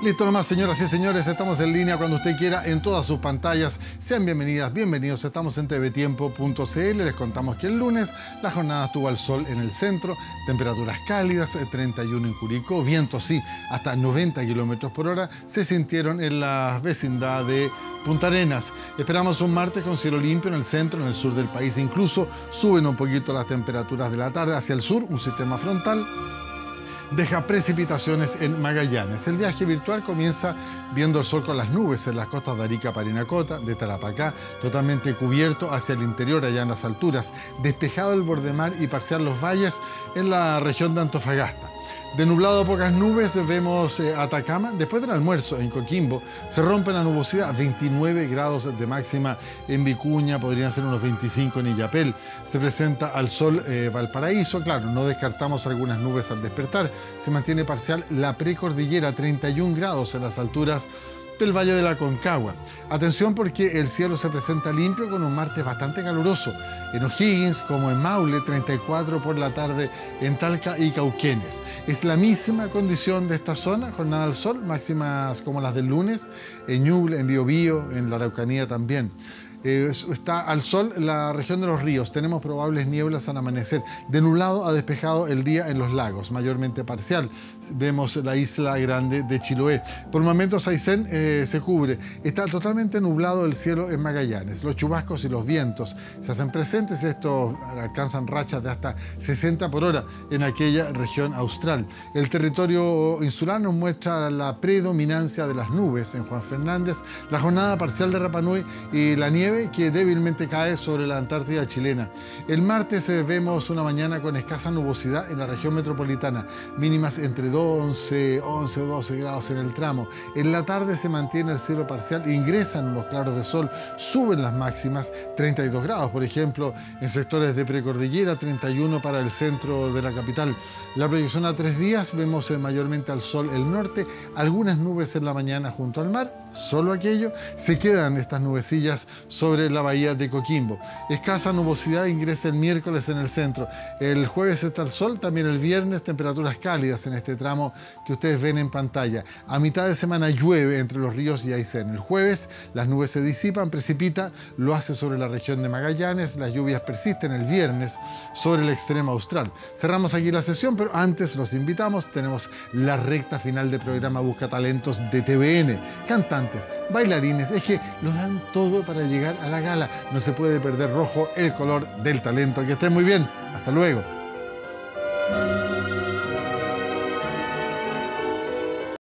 Listo nomás, señoras y señores, estamos en línea cuando usted quiera en todas sus pantallas. Sean bienvenidas, bienvenidos. Estamos en tvtiempo.cl. Les contamos que el lunes la jornada estuvo al sol en el centro, temperaturas cálidas, 31 eh, en Curicó, vientos sí, hasta 90 kilómetros por hora se sintieron en la vecindad de Punta Arenas. Esperamos un martes con cielo limpio en el centro, en el sur del país. Incluso suben un poquito las temperaturas de la tarde hacia el sur, un sistema frontal deja precipitaciones en Magallanes. El viaje virtual comienza viendo el sol con las nubes en las costas de Arica, Parinacota, de Tarapacá, totalmente cubierto hacia el interior, allá en las alturas, despejado el borde mar y parcial los valles en la región de Antofagasta. De nublado a pocas nubes vemos eh, Atacama. Después del almuerzo en Coquimbo se rompe la nubosidad, 29 grados de máxima en Vicuña, podrían ser unos 25 en Illapel. Se presenta al sol eh, Valparaíso, claro, no descartamos algunas nubes al despertar. Se mantiene parcial la precordillera, 31 grados en las alturas del Valle de la Concagua. Atención porque el cielo se presenta limpio con un martes bastante caluroso. En O'Higgins, como en Maule, 34 por la tarde en Talca y Cauquenes. Es la misma condición de esta zona, jornada al sol, máximas como las del lunes, en Ñuble, en Biobío, en la Araucanía también. Eh, está al sol la región de los ríos. Tenemos probables nieblas al amanecer. De nublado a despejado el día en los lagos, mayormente parcial. Vemos la isla grande de Chiloé. Por momentos Aysén eh, se cubre. Está totalmente nublado el cielo en Magallanes. Los chubascos y los vientos se hacen presentes. Estos alcanzan rachas de hasta 60 por hora en aquella región austral. El territorio insular nos muestra la predominancia de las nubes en Juan Fernández, la jornada parcial de Rapanui y la nieve que débilmente cae sobre la Antártida chilena. El martes eh, vemos una mañana con escasa nubosidad en la región metropolitana, mínimas entre 11, 11 o 12 grados en el tramo. En la tarde se mantiene el cielo parcial, ingresan los claros de sol, suben las máximas, 32 grados, por ejemplo, en sectores de precordillera, 31 para el centro de la capital. La proyección a tres días vemos eh, mayormente al sol el norte, algunas nubes en la mañana junto al mar, solo aquello, se quedan estas nubecillas sobre la bahía de Coquimbo. Escasa nubosidad ingresa el miércoles en el centro. El jueves está el sol, también el viernes temperaturas cálidas en este tramo que ustedes ven en pantalla. A mitad de semana llueve entre los ríos y Aysén. El jueves las nubes se disipan, precipita, lo hace sobre la región de Magallanes, las lluvias persisten el viernes sobre el extremo austral. Cerramos aquí la sesión, pero antes los invitamos, tenemos la recta final del programa Busca Talentos de TVN. Cantantes, bailarines, es que lo dan todo para llegar a la gala. No se puede perder rojo el color del talento. Que estén muy bien. Hasta luego.